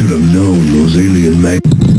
should have known those alien mag-